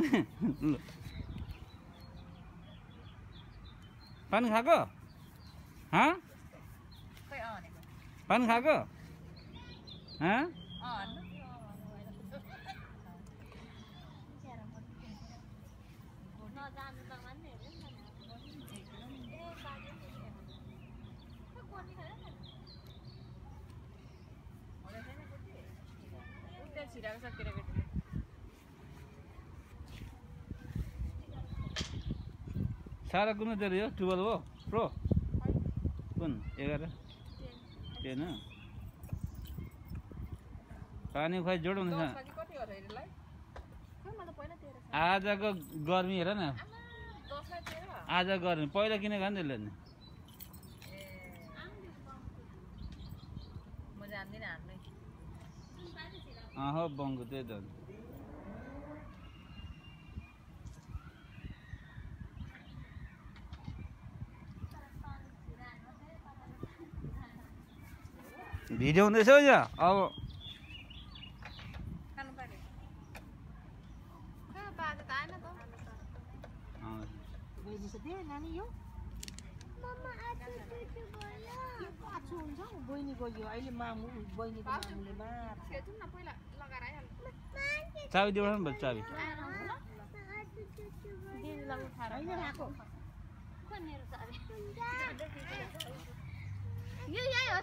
ल पानी खाएको हँ पानी खाएको हँ उता सारा कुन तेरो यो टुवेल्भ हो? प्रो कुन? एघार? टेन हो? पानी खुवाइ जोडाउनु छ। दसमा कि कति हो र यसलाई आजको गर्मी हेर न। आज गर्मी। पहिला किनेको नि? त्यसले नि हान्नै अह बङ्गो त्यही त। भिडियो हुँदैछ हौ यहाँ अब खानु पारे अँ, पाछु हुन्छ बहिनी गयो अहिले मामु बहिनीको मामुले मार्छ खेल्छौँ न पहिला लगाएर आइहाल्नु चाबी दिबाट नि भयो चाबी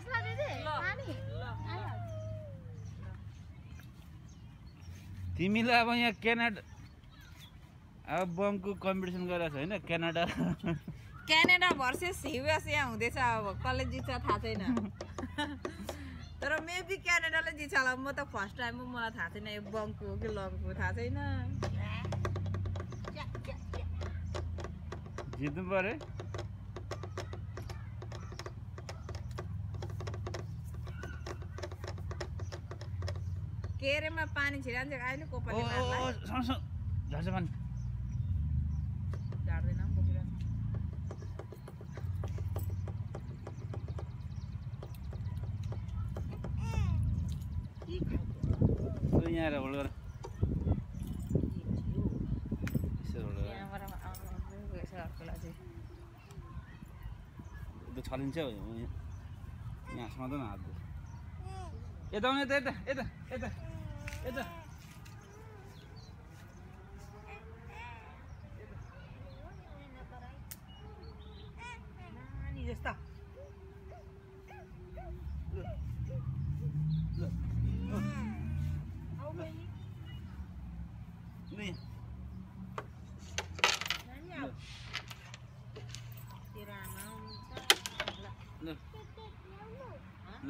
न दिदी तिमीलाई अब यहाँ क्यानाडा अब बमको कम्पिटिसन गरिरहेको छ होइन? क्यानाडा। क्यानाडा भर्सेस युएस यहाँ हुँदैछ अब कसले जित्छ थाहा छैन। तर मेबी क्यानाडाले जित्छ होला। म त फर्स्ट टाइम मलाई थाहा छैन यो बङ्कको हो कि लगको थाहा छैन। जित्नु पऱ्यो। केरेमा पानी छिरान्छ अहिले कोपाले झर्छ पानी। झार्दैन यहाँ आएर होल्ड गर। छलिन्छ हात यता आउनु यता यता यता। यता यता नानी जस्ता आऊ बहिनी लु यहाँ नानी आऊ तेरो आमा आउनुहुन्छ ल ल ल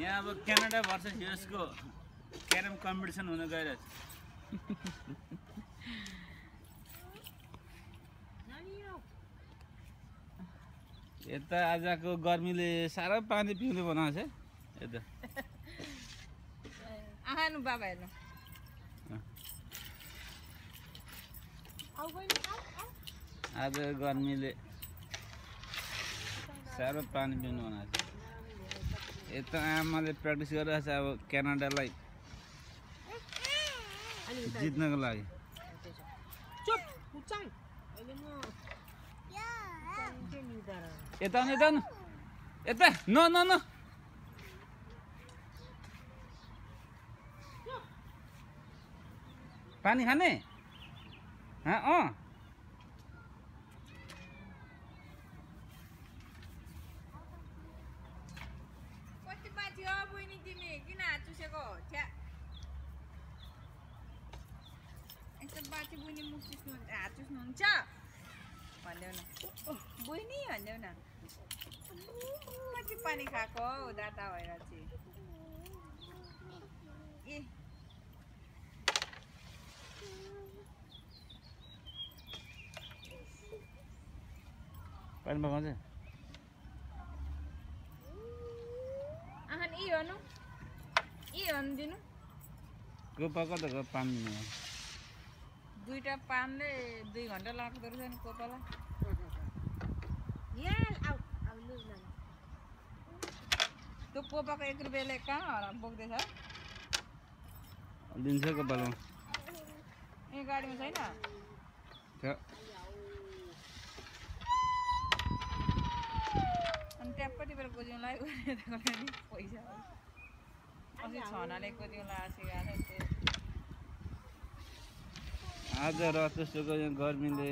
यहाँ अब क्यानाडा भर्सेस युएसको क्यारम कम्पिटिसन हुन गइरहेछ। यता आजको गर्मीले साह्रो पानी पिउने बनाएको छ यता। आहानु बाबा हेर्नु। आज गर्मीले साह्रो पानी पिउनु बनाएको छ यता आमाले प्र्याक्टिस गरिरहेको छ अब क्यानाडालाई जित्नको लागि। यता यता यता न न न। पानी खाने? हँ अँ कति बाँची हो बहिनी तिमी किन हात चुसेको छ्या यस्तो बाँची बहिनी मुख चुस्नु हात चुस्नुहुन्छ भनिदेऊ न बहिनी भनिदेऊ न कति पानी खाएको हौ दाता भएर चाहिँ ए पानी पकाउँछ आहान यी हेर्नु यी हेर्नु दिनु गो पकाउ त गयो पानी दुइटा पानले दुई घन्टा लाग्दो रहेछ नि कोपालाई। त्यो कोपाको एक रुपियाँले कहाँ होला बोक्दैछ? दिन्छ कपालमा ए गाडीमा छैन? अनि ट्याप कति बेला गोजिउँलाई पैसा। अस्ति छनाले गोजिउँला सिकाएको थियो आज रथोत्सवको यहाँ गर्मीले।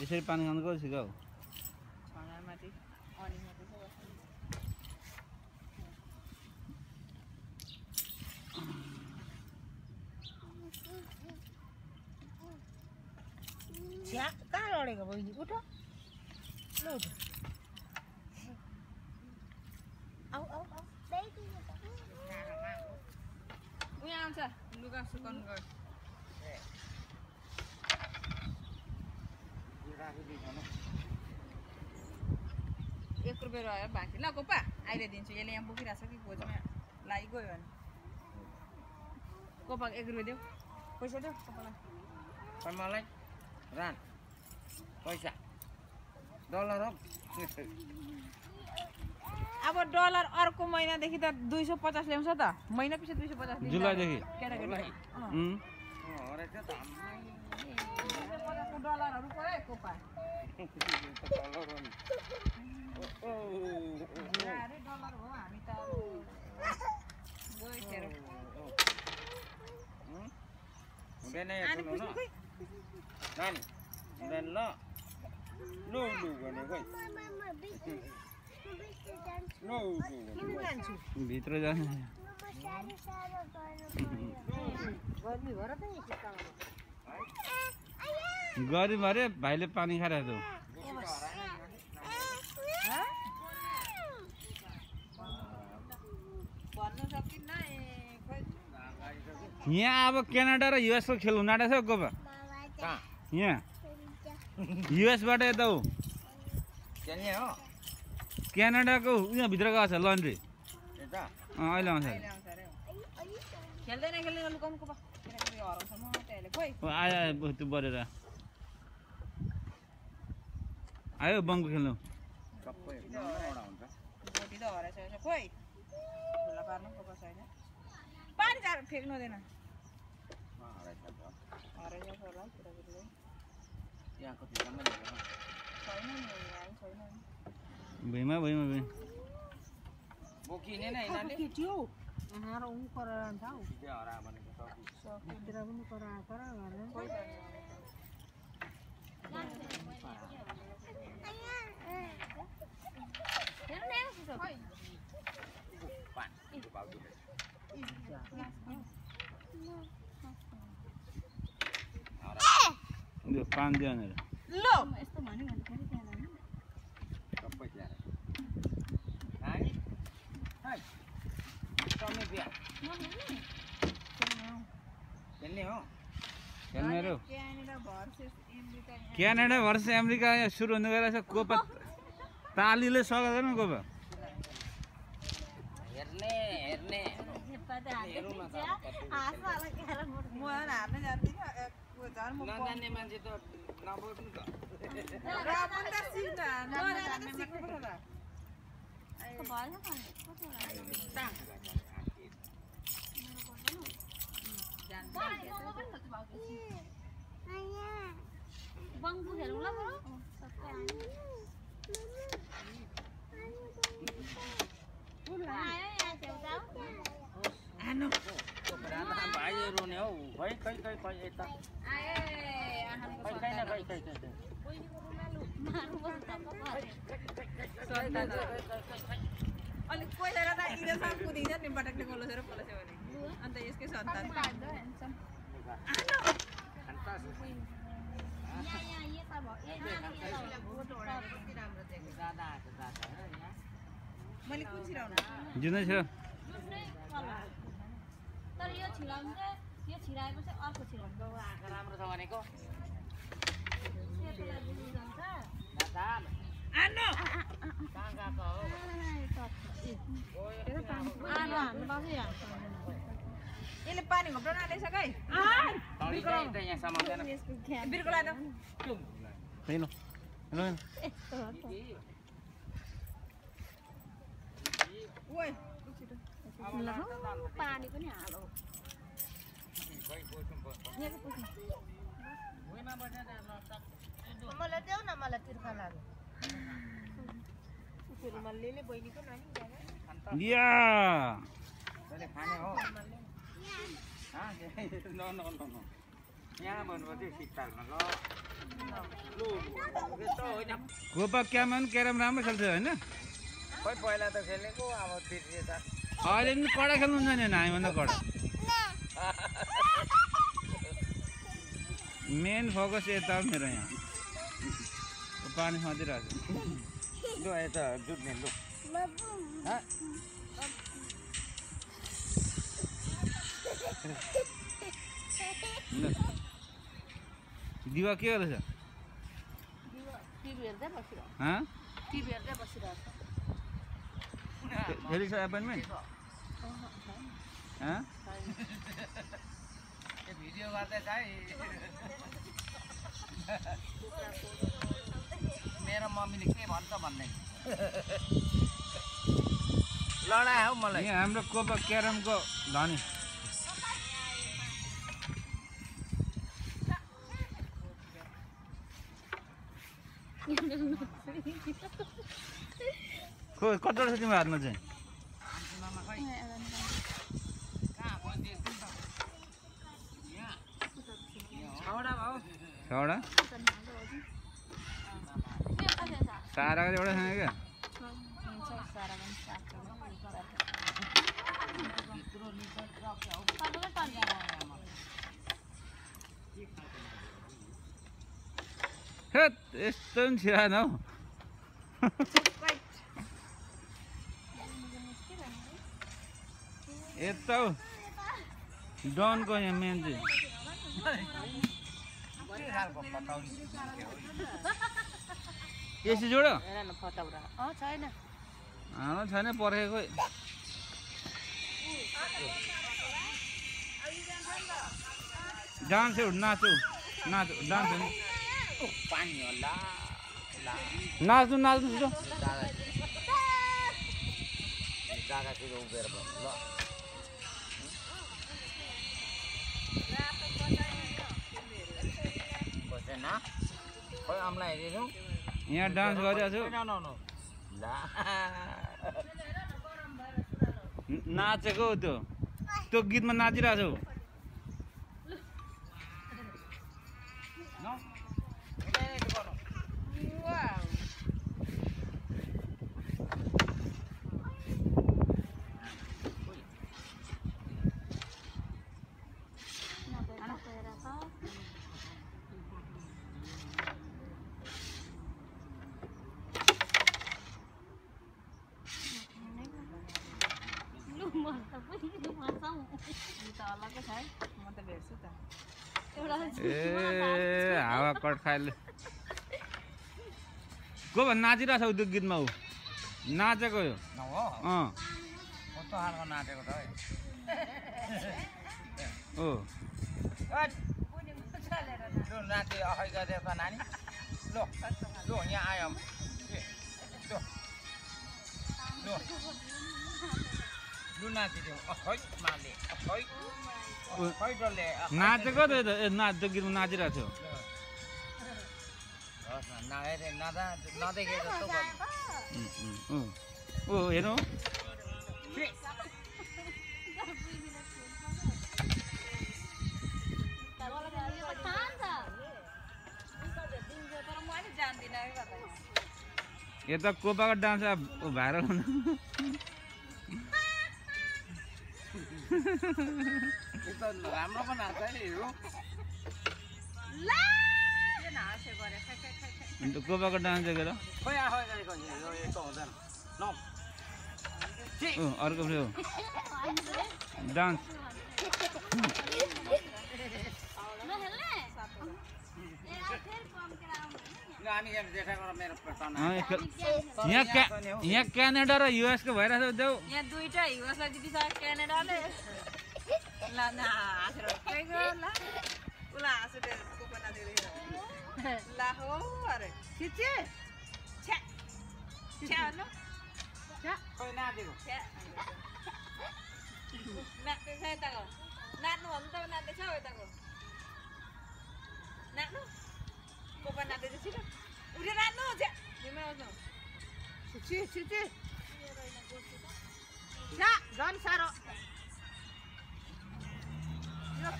यसरी पानी खानु कति। छ्या कहाँ लडेको बहिनी उठ। ल आउँछ। लुगा सुकाउनु गयो। एक रुपियाँ रह्यो बाँकी। ल गोपा अहिले दिन्छु। यसले यहाँ बोकिरहेको छ कि गोजमा लागिगयो भने। कोपा एक रुपियाँ देऊ। पैसा देऊ कोपालाई lấy Ran पैसा। डलर हो। अब डलर अर्को महिनादेखि त दुई सौ पचास ल्याउँछ त। महिना पछि दुई सौ पचास। जुलाईदेखि? डलरहरू पऱ्यो कोपा। डलर हो हामी त हुँदैन ल। लु। लु भने भित्र जाने। त गरिब अरे भाइले पानी खोइ थियो यहाँ अब क्यानाडा र युएसको खेल हुन आँटेको छ यहाँ। युएसबाट यता हो? क्यानाडाको उयो भित्र गएको छ लन्ड्री अहिले आउँछ। आयो आयो त्यो बढेर आयो बङ्कु खेल्नु। फ्याँक्नु हुँदैन। त्यहाँको छैन छैन भुइँमा भुइँमा भुइँ बोकिने नै यिनीहरूले कराएर हरा भनेको पनि करा पानी दियो भनेर ल सबै त्यहाँ नानी हाय समय बिहा खेल्ने हो खेल्ने रे क्यानाडा भर्सेस अमेरिका यहाँ क्यानाडा भर्स अमेरिका यहाँ सुरु हुनु गइरहेछ कोपा तालीले स्वागत गर्नु कोपा हेर्ने हेर्ने हेरौँ न त अब कति म हार्न जान्दिनँ ए, ऊ झन् म नजान्ने मान्छे त नबोक्नु त र पनि त सिक्न नजाने त सिक्नुपर्छ त बङ्गु हेरौँ ल बरु सबै आयो यहाँ छेउछाउ राता भाइहरू नि हौ खै अन्त यसकै सन्तान मैले कुन छिराउनु जिउँदै छ तर यो छिराउनु चाहिँ यो छिराएपछि अर्को छिराउनु राम्रो छ भनेको आनो यसले पानी घप्टाउन आँटेछ खै चाहिँ त हेलो ओइ पानी पनि हालो मलाई देऊ न मलाई तिर्खा लाग्यो बहिनीको नानी ल लु यस्तो होइन कोपा क्यामन क्यारम राम्रो खेल्छ होइन खोइ पहिला त खेलेको अब बिर्सिए त अहिले पनि कडा खेल्नुहुन्छ नि हामीभन्दा कडा मेन फोकस यता हो मेरो यहाँ पानी खाँदिरहेको छु लु यता जुत्ने लु दिवा के बसिरहेको फेरि छ एपोइन्टमेन्ट हँ? यो भिडियो गर्दैछ है मेरो मम्मीले के भन्छ भन्ने लडायो हौ मलाई। हाम्रो कोपा क्यारमको धनी। कतिवटा छ तिम्रो हातमा चाहिँ छवटा साराको एउटा छैन क्या यस्तो पनि छिराएन हौ यता डनको यहाँ मेन चाहिँ एसी जोड हेर न फटाउरा अँ छैन पर्खेको डान्स नाचौ नाचौ डान्स नाच्नु नाच्नु छिटो खोइ हेरिदिउँ यहाँ डान्स गरिरहेको छु। नाचेको हौ त्यो। त्यो गीतमा नाचिरहेको छु त अलग्गै छ है म त भेट्छु त ए हावा कट खाले को भन् नाचिरहेको छ त्यो गीतमा ऊ। नाचेको यो। अँ। नाचेको त ए नाच त्यो गीतमा नाचिरहेको थियो होस् न नहेरे नदा नदेखे जस्तो गर्नु उम्, उम्, उम्। ओ हेरौँ तर म नि जान्दिनँ है बाबा यता कोपाको डान्स भाइरल हुनु राम्रो पो नाच्छ अन्त कोपाको डान्स देखेर? अर्को फेरि हो। डान्स। यहाँ क्या यहाँ क्यानाडा र युएसको भइरहेको छ देऊ। यहाँ दुइटा हिउँसलाई जितिसक्यो क्यानाडाले। ल न हाँसेर उसलाई हाँसेर कोपना ला हो अरे छिचे छ्या छ्या ल खोइ नाचेको नाच्दैछ यताको नाच्नु भन्नु त नाच्दैछ हौ यताको नाच्नु कोपा नाच्दैछ छिटो उठेर नाच्नु छ्या घुमेर आउँछु छिछि छिछि छ्या झन् साह्रो यो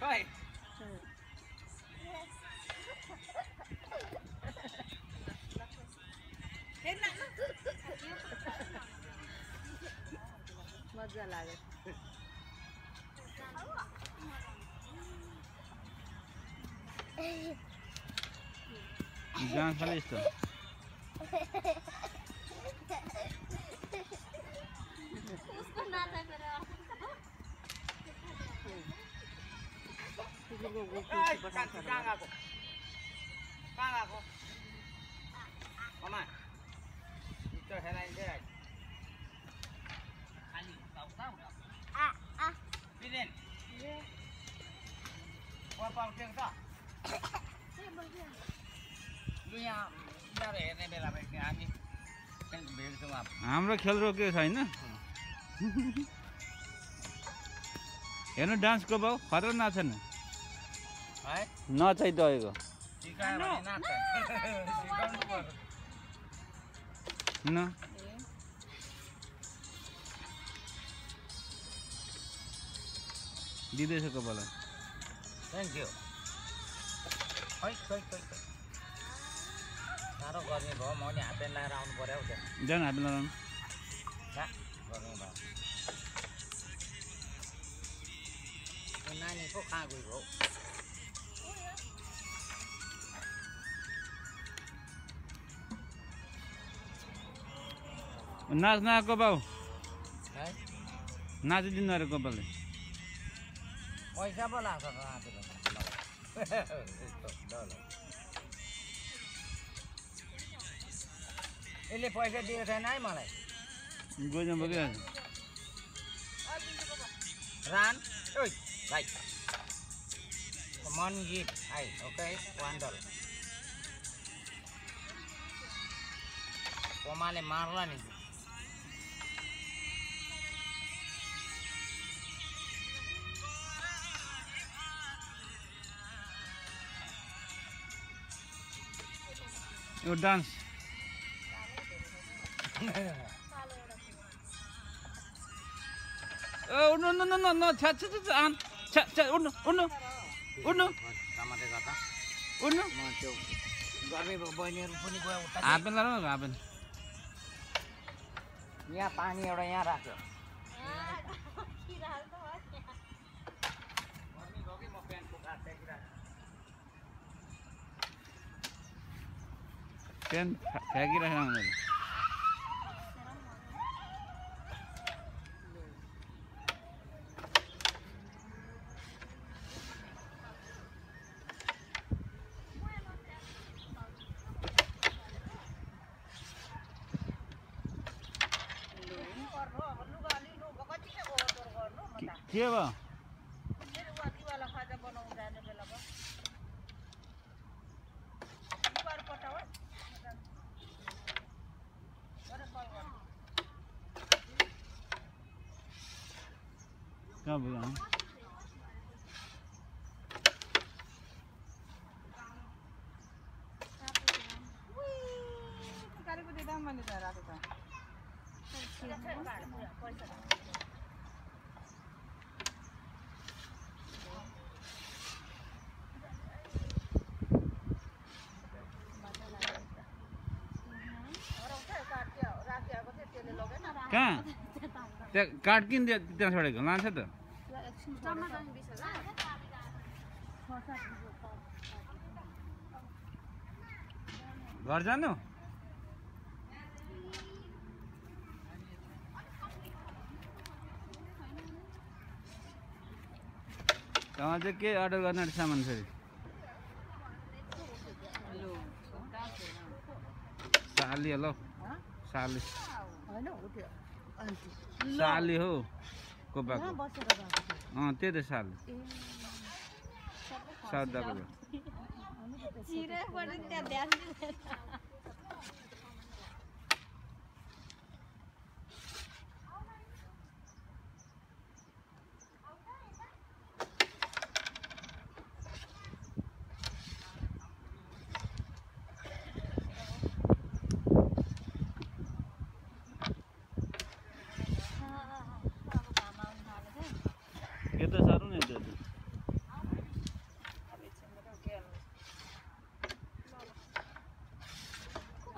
खोइ फेरि नाच्नु मजा लाग्यो खालि यस्तो कान्छी कहाँ गएको कहाँ गएको अमा भित्र खेलाइन्छ है खाली बिरेन पर्पाल के छ लु यहाँ हाम्रो खेल छैन? हेर्नु डान्सको भाउ खतरा नाच्छ नि है? नचाइ तपाईँको सिकायो भने नाच्छ सिकाउनु पर्यो। न। दिँदैछ कपाल थ्याङ्क यू खै खै खै खै। साह्रो गर्ने भयो म नि हातले लगाएर आउनु पऱ्यो हौ त्यहाँ। जानु हात लगाउनु। ला, गर्ने भयो। नानी पो कहाँ गएको हौ नाच्न आएको है? नाचिदिनु अरे कपालले पैसा पो लाग्छ यसले पैसा दिएको छैन है मलाई। गोजमा बोकिहाल्छ रान भाइ। मनजित आई ओके वान डलर कोमाले मार्ला नि। यो डान्स। उड्नु न न न न छ्या छ्या छ्या, छ्या आन छ्या छ्या उड्नु उड्नु उड्नु। टमाटर गर्दा उड्नु। म त्यो गर्मी भएको बहिनीहरू पनि गयो उता हाफेन लगाउनु हाफेन यहाँ पानी एउटा यहाँ राख्यो। पेन फ्याँकिराखेर उनीहरू के के भयो खाजा बनाउनु जाने बेलामा लुगाहरू पठाऊ है कहाँ भयो गाडीको दिँदा मैले त कहाँ? त्यहाँ काठ किन त्यहाँ छोडेको? लान्छ त। घर जानु? तँ चाहिँ के अर्डर गर्न आँट्यो सामान फेरि? साली होला। साली। साली हो कोपाको। अँ त्यही त साली। श्राद्धको घर चिरेपट्टि त्यहाँ ध्यान दिँदैन अब घाम आउनु थालेछ यो त साह्रो नै त्यो त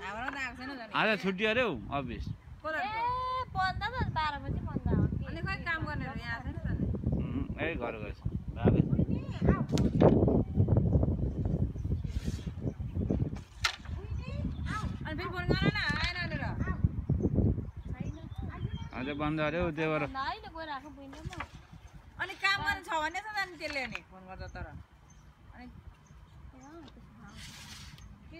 आज छुट्टी अरे हौ अफिस। ए? बन्द त त घर गएछ अरे हौ त्यही भएर। अनि काम गर्नु छ भने छ नि त्यसले नि फोन गर्दा तर अनि ए अँ, त्यसो भए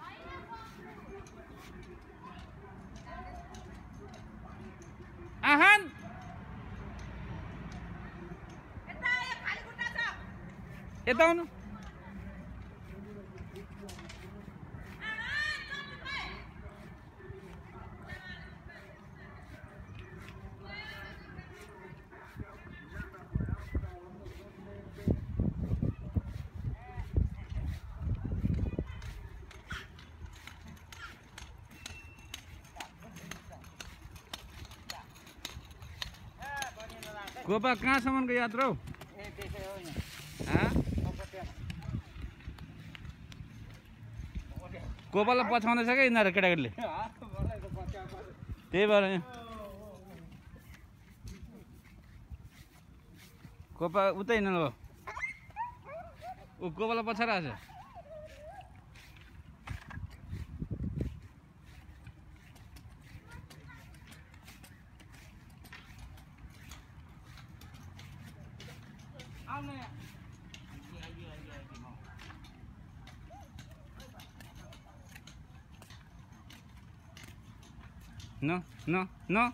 यता आउनु गोपा कहाँसम्मको यात्रा? हौ गोपालाई पछाउँदैछ क्या यिनीहरू केटाकेटीले? त्यही भएर नि। गोपा उतै हिँड्नु भयो ऊ गोपालाई पछाडि आएको छ न न न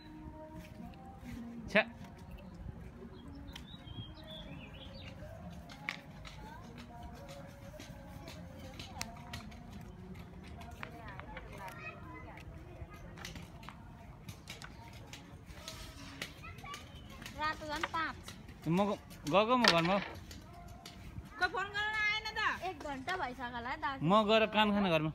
म ग- गएको म घरमा म गएर कान खाने घरमा।